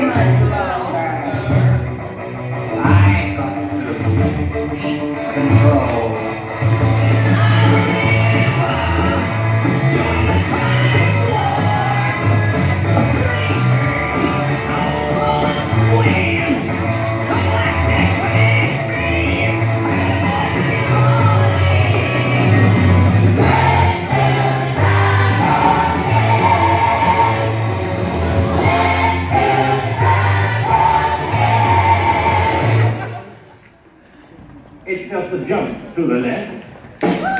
very much, It does the jump to the left.